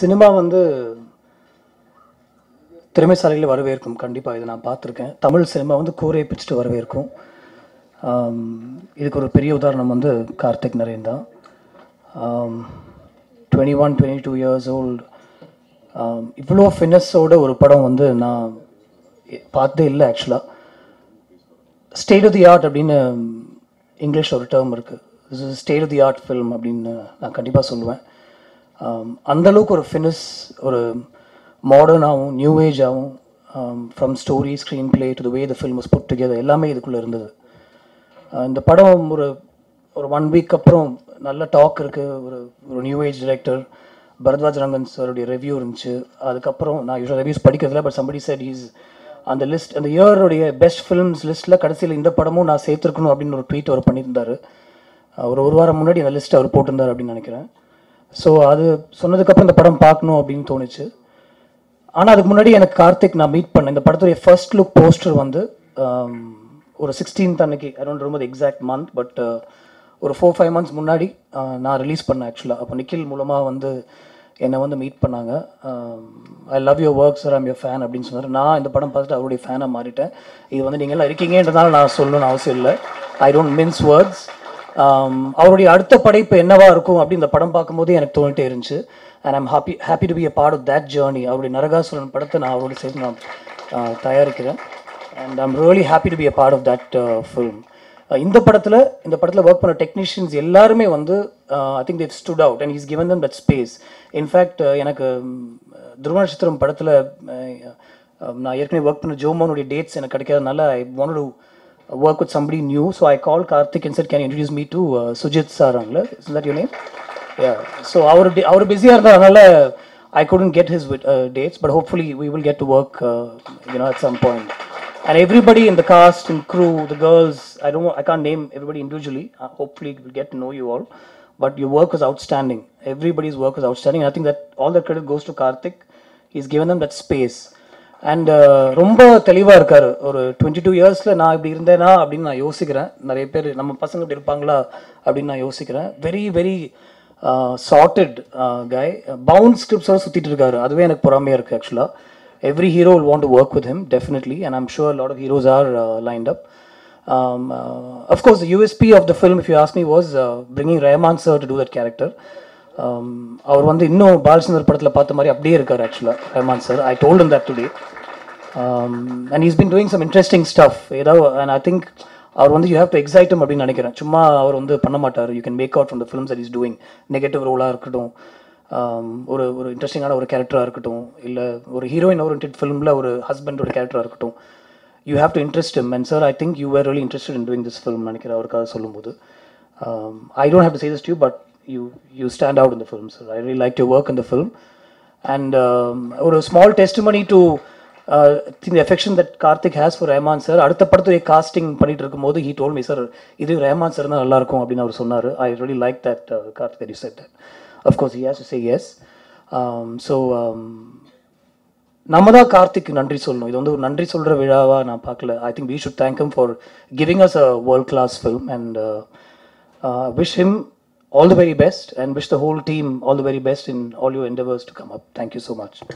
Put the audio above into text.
Cinema வந்து திறமைசாலையில் வரவேற்கும். கண்டிப்பாக இதை நான் பார்த்துருக்கேன். தமிழ் சினிமா வந்து கூரையை பிடிச்சிட்டு வரவேற்கும். இதுக்கு ஒரு பெரிய உதாரணம் வந்து கார்த்திக் நரேன் தான். Twenty one twenty two years old இவ்வளோ ஃபினஸோட ஒரு படம் வந்து நான் பார்த்ததே இல்லை ஆக்சுவலாக ஸ்டேட் ஆஃப் தி ஆர்ட் அப்படின்னு இங்கிலீஷில் ஒரு டேர்ம் இருக்குது state of the art film அப்படின்னு நான் கண்டிப்பாக சொல்லுவேன். Um, அந்தளவுக்கு அந்த அளவுக்கு ஒரு ஃபினிஷ் ஒரு மாடர்னாகவும் new ஏஜாகவும் from story screen play to the way the film was put எல்லாமே இதுக்குள்ளே இருந்தது. Uh, இந்த படம் ஒரு ஒரு ஒன் வீக் அப்புறம் நல்ல டாக் இருக்குது ஒரு ஒரு new age director Bharadwaj Rangan சாருடைய ரிவ்யூ இருந்துச்சு. அதுக்கப்புறம் நான் யூஸ்வல் ரிவ்யூஸ் படிக்கிறதுல பட் சம்படி சைட் he's அந்த லிஸ்ட் அந்த இயருடைய பெஸ்ட் ஃபிலிம்ஸ் லிஸ்ட்டில் கடைசியில் இந்த படமும் நான் சேர்த்துருக்கணும் அப்படின்னு ஒரு ட்வீட் அவர் பண்ணியிருந்தாரு. Uh, ஒரு ஒரு வாரம் முன்னாடி அந்த லிஸ்ட் அவர் போட்டிருந்தார் அப்படின்னு நினைக்கிறேன். ஸோ அது சொன்னதுக்கப்புறம் இந்த படம் பார்க்கணும் அப்படின்னு தோணுச்சு. ஆனால் அதுக்கு முன்னாடி எனக்கு கார்த்திக் நான் மீட் பண்ணேன். இந்த படத்துடைய ஃபர்ஸ்ட் லுக் போஸ்டர் வந்து ஒரு சிக்ஸ்டீன்த் அன்னைக்கு ஐ டோன்ட் ரொம்ப எக்ஸாக்ட் மந்த் பட் ஒரு ஃபோர் ஃபைவ் மந்த்ஸ் முன்னாடி நான் ரிலீஸ் பண்ணேன் ஆக்சுவலாக அப்போ நிக்கில் மூலமாக வந்து என்னை வந்து மீட் பண்ணாங்க. I love your work sir I'm your fan அப்படின்னு சொன்னார். நான் இந்த படம் பார்த்துட்டு அவருடைய ஃபேனாக மாறிட்டேன். இது வந்து நீங்கள்லாம் இருக்கீங்கன்றதால நான் சொல்லணும்னு அவசியம் இல்லை. ஐ டோன்ட் மின்ஸ் வேர்ட்ஸ் அவருடைய அடுத்த படைப்பு என்னவா இருக்கும் அப்படின்னு இந்த படம் பார்க்கும்போது எனக்கு தோணிட்டே இருந்துச்சு. And I'm happy happy to be a part of that journey அவருடைய நரகாசுரன் படத்தை நான் அவரோட சேர்த்து நான் தயாரிக்கிறேன். And I'm really happy to be a part of that film இந்த படத்தில் இந்த படத்தில் ஒர்க் பண்ண டெக்னீஷியன்ஸ் எல்லாருமே வந்து I think they've stood out and is given them that space in fact எனக்கு துருவ நட்சத்திரம் படத்தில் நான் ஏற்கனவே ஒர்க் பண்ண ஜோமோனுடைய டேட்ஸ் எனக்கு கிடைக்காதனால I want to work with somebody new. So I called Karthik and said, can you introduce me to uh, Sujit Sarangla? Uh, isn't that your name? Yeah. So our our busy I couldn't get his uh, dates, but hopefully we will get to work, uh, you know, at some point. And everybody in the cast and crew, the girls, I don't, I can't name everybody individually. Uh, hopefully we'll get to know you all, but your work was outstanding. Everybody's work was outstanding. And I think that all the credit goes to Karthik. He's given them that space and uh, ரொம்ப தெளிவாக இருக்கார். ஒரு twenty two இயர்ஸில் நான் இப்படி இருந்தேனா அப்படின்னு நான் யோசிக்கிறேன். நிறைய பேர் நம்ம பசங்க இப்படி இருப்பாங்களா அப்படின்னு நான் யோசிக்கிறேன். Very very sorted guy bound ஸ்கிரிப்ட்ஸோட சுற்றிட்டு இருக்காரு. அதுவே எனக்கு பொறாமையாக இருக்குது ஆக்சுவலாக every hero will want to work with him definitely and I'm sure lot of heroes are lined up of course USP of the film if you the film, if you ask me, was uh, bringing Um, அவர் வந்து இன்னும் பாலச்சந்தர் படத்தில் பார்த்த மாதிரி அப்படியே இருக்கார் ஆக்சுவலாக Rahman sir I told in that today and is been doing some interesting stuff stuff. ஏதாவது ஐ திங்க் அவர் வந்து யூ ஹேவ் டு எக்ஸைட்டம் அப்படின்னு நினைக்கிறேன். சும்மா அவர் வந்து பண்ண மாட்டார். You can make out from the films that is doing negative ரோலாக இருக்கட்டும் um, ஒரு ஒரு இன்ட்ரெஸ்டிங்கான ஒரு கேரக்டராக இருக்கட்டும் இல்லை ஒரு ஹீரோயின் ஓரியன்ட் ஃபிலிமில் ஒரு ஹஸ்பண்டோட கேரக்டராக இருக்கட்டும். You have to interest him and sir I think you were really interested in doing this film நினைக்கிறேன் அவருக்காக சொல்லும்போது. I don't have to say this this but you but you you stand out in the film sir I really liked your work in the film and um, ஒரு small testimony to uh, the affection that Karthik has for Rahman sir அடுத்த படத்துடைய costing பண்ணிட்டு இருக்கும்போது he told me sir இது Rahman sir தான் நல்லா இருக்கும் அப்படின்னு அவர் சொன்னார் ஐ really like that uh, Karthik that you said that of course he has to say yes um, so um, நம்ம தான் கார்த்திக் நன்றி சொல்லணும் இது வந்து ஒரு நன்றி சொல்கிற விழாவாக நான் பார்க்கல I think we should thank him for giving us a world class film and wish him all the very best and wish the whole team all the very best in all your endeavors to come up. Thank you so much.